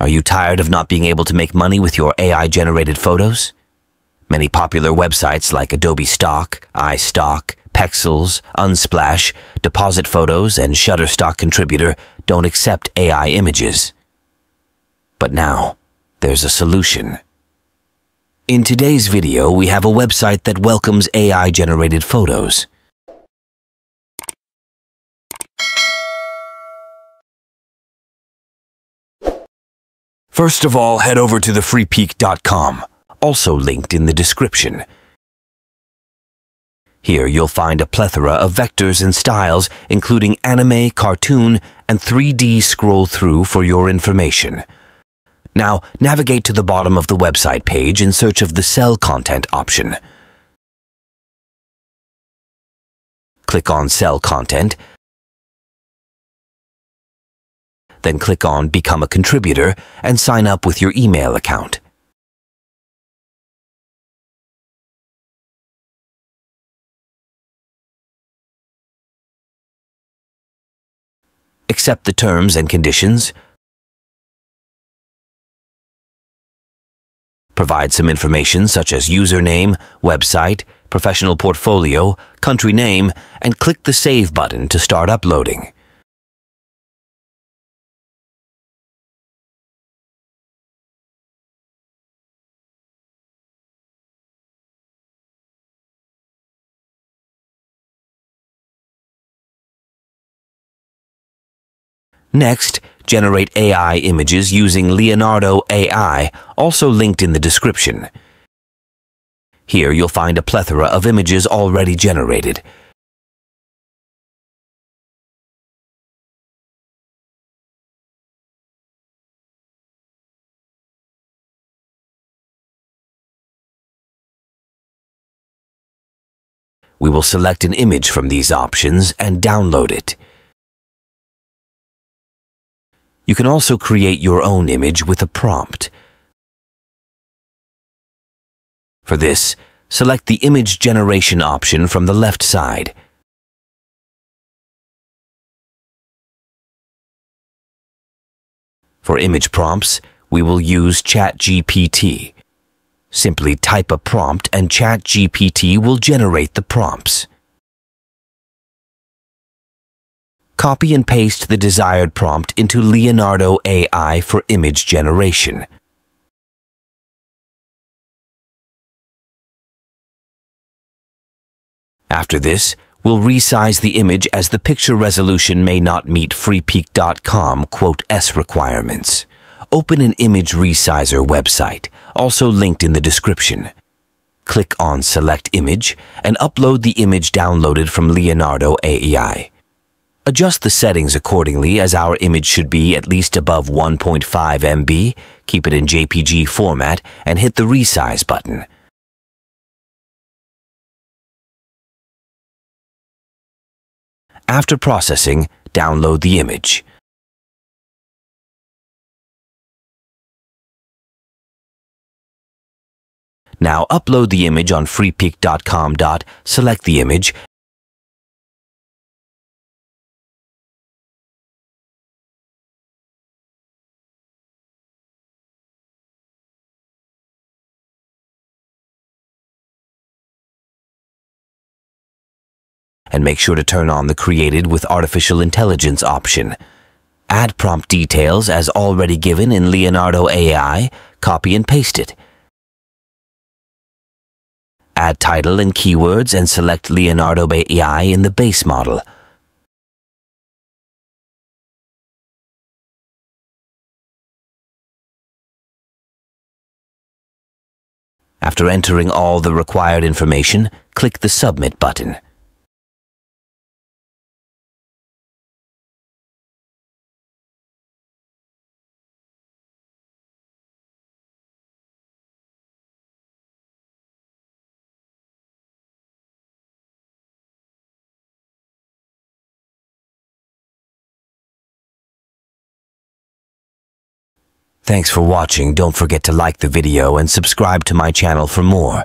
Are you tired of not being able to make money with your AI-generated photos? Many popular websites like Adobe Stock, iStock, Pexels, Unsplash, Deposit Photos, and Shutterstock Contributor don't accept AI images. But now, there's a solution. In today's video, we have a website that welcomes AI-generated photos. First of all, head over to the freepik.com, also linked in the description. Here you'll find a plethora of vectors and styles, including anime, cartoon, and 3D scroll through for your information. Now, navigate to the bottom of the website page in search of the Sell Content option. Click on Sell Content, then click on Become a Contributor and sign up with your email account. Accept the terms and conditions. Provide some information such as username, website, professional portfolio, country name, and click the Save button to start uploading. Next, generate AI images using Leonardo AI, also linked in the description. Here you'll find a plethora of images already generated. We will select an image from these options and download it. You can also create your own image with a prompt. For this, select the Image Generation option from the left side. For image prompts, we will use ChatGPT. Simply type a prompt and ChatGPT will generate the prompts. Copy and paste the desired prompt into Leonardo AI for image generation. After this, we'll resize the image as the picture resolution may not meet freepik.com quote S requirements. Open an image resizer website, also linked in the description. Click on Select Image and upload the image downloaded from Leonardo AI. Adjust the settings accordingly as our image should be at least above 1.5 MB, keep it in JPG format, and hit the resize button. After processing, download the image. Now upload the image on freepik.com. Select the image and make sure to turn on the Created with Artificial Intelligence option. Add prompt details as already given in Leonardo AI, copy and paste it. Add title and keywords and select Leonardo AI in the base model. After entering all the required information, click the Submit button. Thanks for watching. Don't forget to like the video and subscribe to my channel for more.